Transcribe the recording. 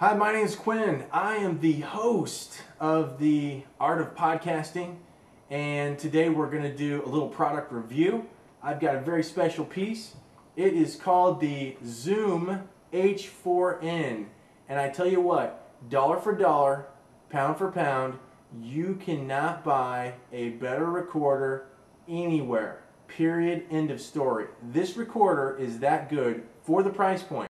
Hi, my name is Quinn. I am the host of the Art of Podcasting, and today we're going to do a little product review. I've got a very special piece. It is called the Zoom H4n, and I tell you what, dollar for dollar, pound for pound, you cannot buy a better recorder anywhere. Period. End of story. This recorder is that good for the price point.